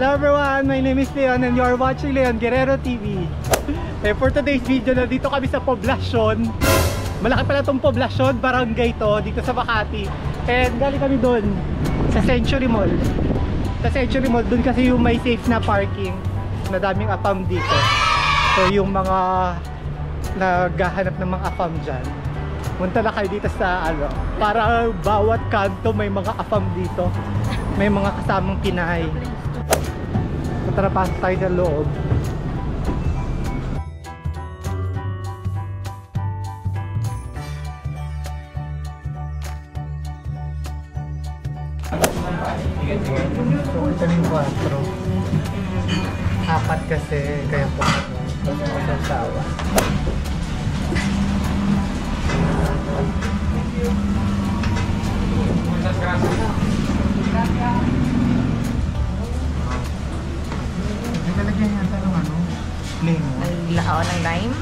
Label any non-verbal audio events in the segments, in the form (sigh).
Hello everyone, my name is Leon and you are watching Leon Guerrero TV. (laughs) Eh, for today's video, dito kami sa poblasyon. Malaki pala itong poblasyon, barangay to, dito sa Makati. And galing kami doon, sa Century Mall. Sa Century Mall, doon kasi yung may safe na parking. Madaming afam dito. So yung mga naghahanap ng mga afam dyan, punta na kayo dito sa ano, para bawat kanto may mga afam dito. May mga kasamang Pinay. So tara pasok tayo sa loob. So ito yung 4. Apat kasi kaya po sa sawa. Nagalagyan Naglilakaw ng lime.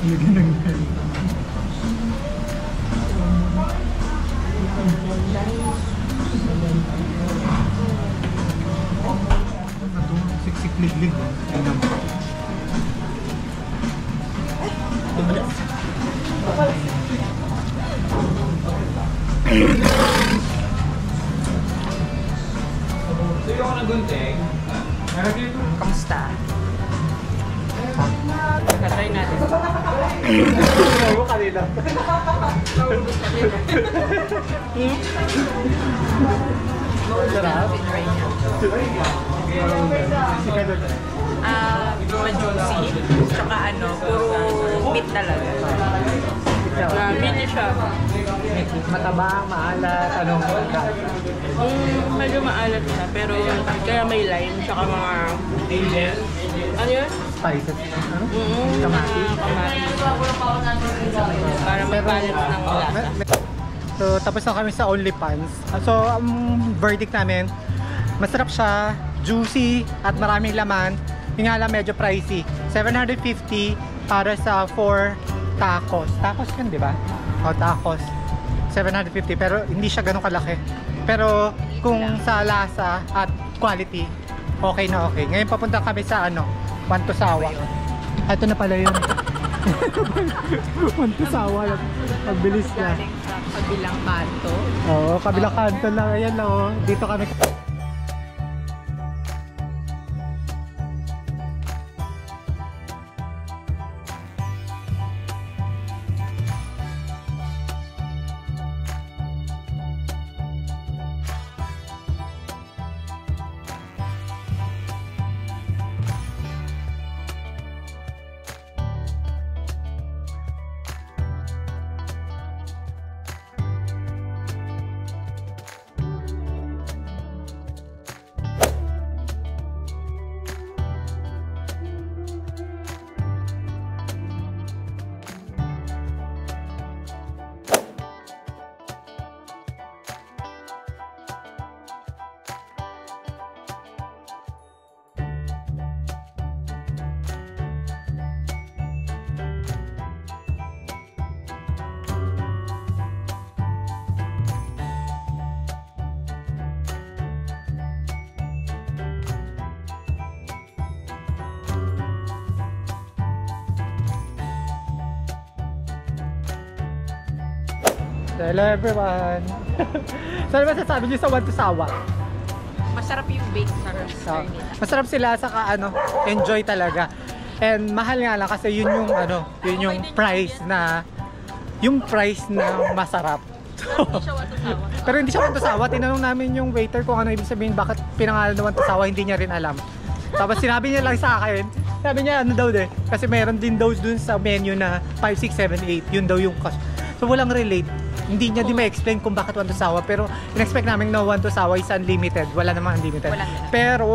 Ilagyan ng to? Siksik-liglig. Tingnan mo. Kamusta? Katry natin. Mo kanila. Sarap. Na. Ah, ma-juicy. Tsaka ano, puro meat talaga. Ah, meaty siya. Matabang, maalat, anong Mm, medyo maalat siya, pero kaya may lime, tsaka mga... Ano yun? spices. Ano? Mm, Kamatis. mga kamatis. Para mag-balance ng lasa. Me- me- So, tapos na kami sa OnlyFans. So, ang verdict namin, masarap siya, juicy, at maraming laman. Yung nga lang medyo pricey. 750 para sa 4 tacos. Tacos yun, di ba? O, tacos. 750, pero hindi siya ganun kalaki. Pero, kung sa lasa at quality, okay na okay. Ngayon papunta kami sa ano, Wantosawa. Ito na pala yun. (laughs) Wantosawa. Ang bilis na. Kabilang kanto. Oo, kabilang kanto lang. Ayan lang oh. Dito kami. Hello everyone. (laughs) so, ano masasabi niyo sa Wantosawa? Masarap yung baked sa stir nila. masarap sila saka ano, enjoy talaga. And mahal nga lang kasi yun yung ano, yun yung price na yung price na masarap. (laughs) Pero hindi siya Wantosawa. Tinanong namin yung waiter kung ano ibig sabihin, bakit pinangalan na Wantosawa, hindi niya rin alam. Tapos sinabi niya lang sa akin, sabi niya ano daw de, kasi meron din daw dun sa menu na 5, 6, 7, 8, yun daw yung cost. So walang relate. Hindi niya din ma-explain kung bakit Wantosawa, pero in-expect namin na Wantosawa is unlimited. Wala namang unlimited. Walang ganun. Pero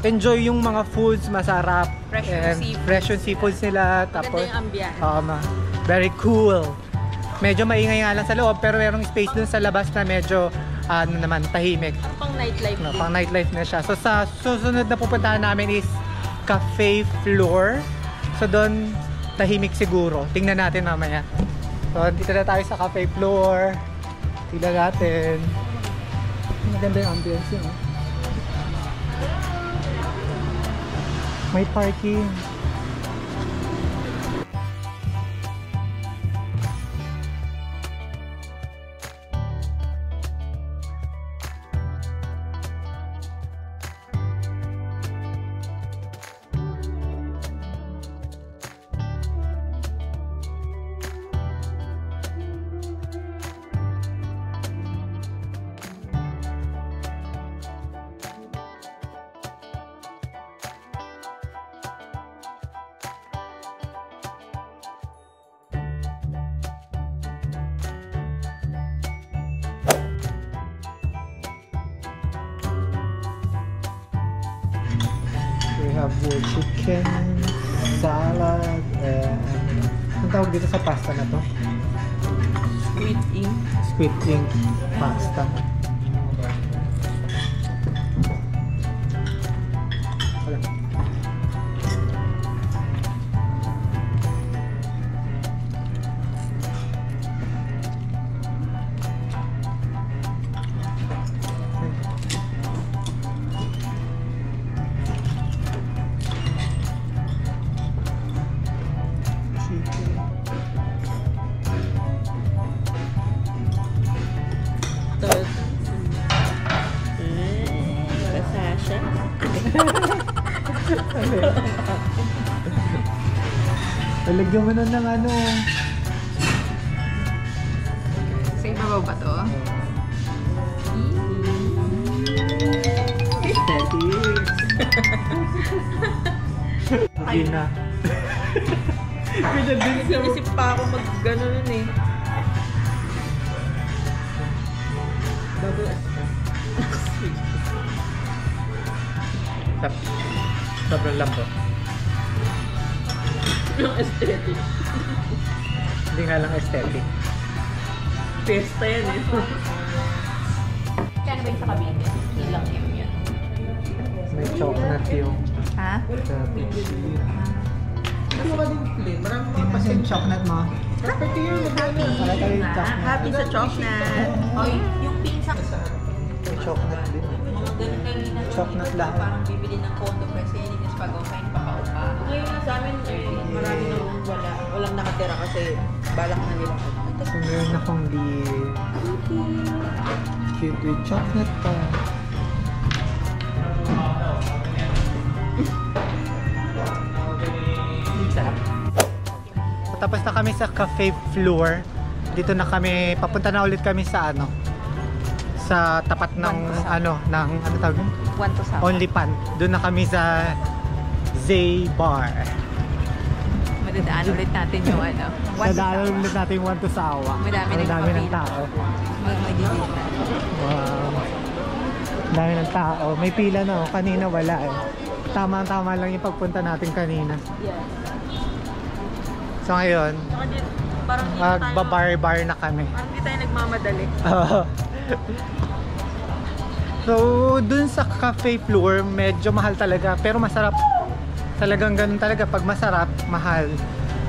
enjoy yung mga foods, masarap. Fresh yung and seafoods. fresh yung seafoods nila. Ganda Tapos, yung ambiyan. Oo, ma. Very cool. Medyo maingay nga lang sa loob, pero merong space dun sa labas na medyo, ano naman, tahimik. Pang nightlife No, pang nightlife na siya. So sa susunod na pupuntahan namin is Cafe Floor. So doon tahimik siguro. Tingnan natin mamaya. So, dito na tayo sa cafe floor. Tila natin. Maganda yung ambience yun. May parking. Have your chicken, salad, and... Ang tawag dito sa pasta na to? Sweet ink. Squid ink pasta. Chicken. Eh, para Sasha. Talagyan mo nun ng ano. Sa ibabaw ba to? Hindi (laughs) na. Ganyan din siya. Isip pa ako mag gano'n nun eh. Double espresso. Sab- Sobrang lambot. Yung aesthetic. Hindi nga lang aesthetic. Pesta yan eh. Kano ba yung sa kabine? Ilang M yun? May chocolate yung Ha? cappuccino. Ka din plain. Marami Hindi mga kasi yung chocolate mo. Happy! Tayo yung chocolate. Happy sa chocolate. Oy, yung pinsa. May chocolate din. Mga ganun kanina. Chocolate lahat. Parang bibili ng condo kasi yun yung pag kain pa pa Ngayon sa amin, eh, marami nang wala. Walang nakatira kasi balak na nila. So meron akong di cute with chocolate pa. Kami sa cafe floor. Dito na kami, papunta na ulit kami sa ano sa tapat ng ano ng ano tawag yun? One to Only Pan. Doon na kami sa Zay Bar. Madadaan ulit natin yung ano. Sawa. ulit natin yung One to Sawa. Madami Ang nang dami ng papila. tao. Wow. Dami ng tao. May pila na oh. Kanina wala eh. Tama-tama lang yung pagpunta natin kanina. Yeah. So ngayon, parang magbabar-bar na kami. parang hindi tayo nagmamadali. (laughs) so, dun sa cafe floor, medyo mahal talaga. Pero masarap. Talagang ganun talaga. Pag masarap, mahal.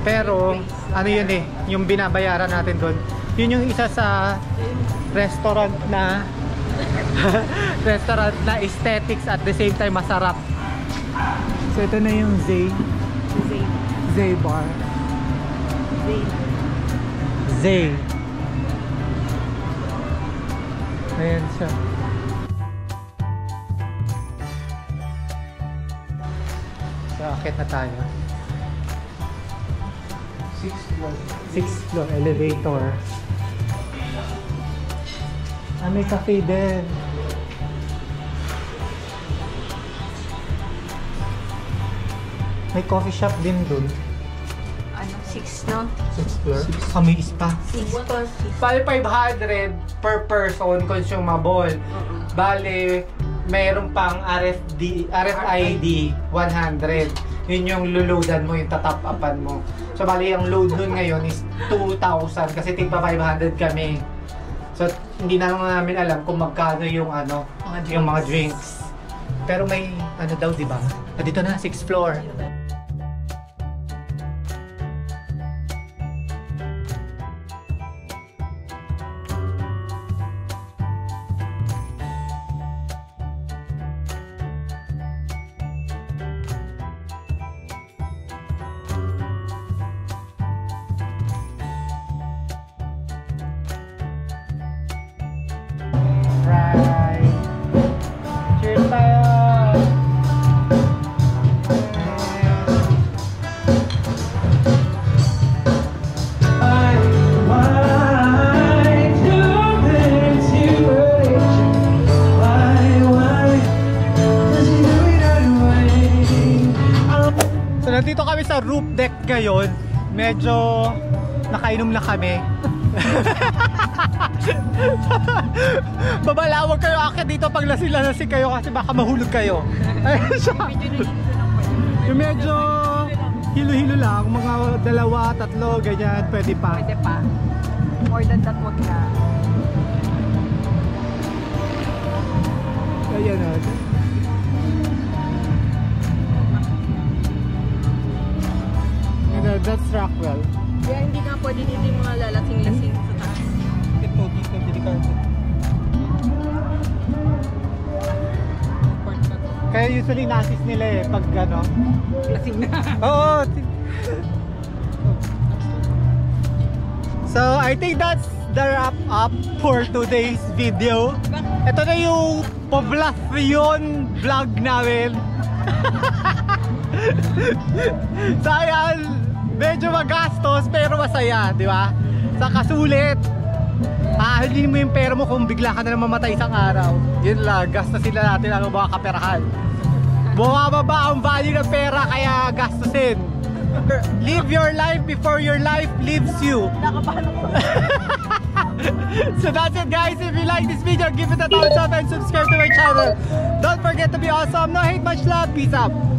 Pero, ano yun eh, yung binabayaran natin dun. Yun yung isa sa restaurant na (laughs) restaurant na aesthetics at the same time masarap. So, ito na yung Zay. Zay. Zay Bar. Zay. Ayan siya. So, akit na tayo. Sixth floor. Sixth floor, elevator. Ah, may cafe din. May coffee shop din dun. Ano? Six, no? Sixth floor. Kami pa. Six plus six. Bale, 500 per person consumable. Bale, meron pang RFD, RFID 100. Yun yung luludan mo, yung tatap upan mo. So, bali, ang load nun ngayon is 2,000 kasi tigpa 500 kami. So, hindi na namin alam kung magkano yung ano, Mga yung mga drinks. Pero may ano daw, di ba? Ah, dito na, 6th floor. Ngayon, medyo nakainom na kami. (laughs) Babalawag kayo akit dito pag lasing-lasing kayo kasi baka mahulog kayo. (laughs) Ayun medyo hilo-hilo lang, mga dalawa, tatlo, ganyan, pwede pa. Pwede pa. More than that, wag na. Rockwell. Kaya hindi nga pwede dito yung mga lalasing-lasing sa taas. Ito, dito, delikado. Kaya usually nasis nila eh, pag ano. Lasing na. (laughs) Oo. So, I think that's the wrap up for today's video. Ito na yung poblasyon vlog namin. (laughs) so, ayan, medyo magastos pero masaya, di ba? Sa kasulit. Ahalin mo yung pera mo kung bigla ka na lang mamatay isang araw. Yun lang, gastusin na natin ang mga kaperahan. Bumababa ang value ng pera kaya gastusin. Live your life before your life leaves you. (laughs) so that's it guys. If you like this video, give it a thumbs up and subscribe to my channel. Don't forget to be awesome. No hate, much love. Peace out.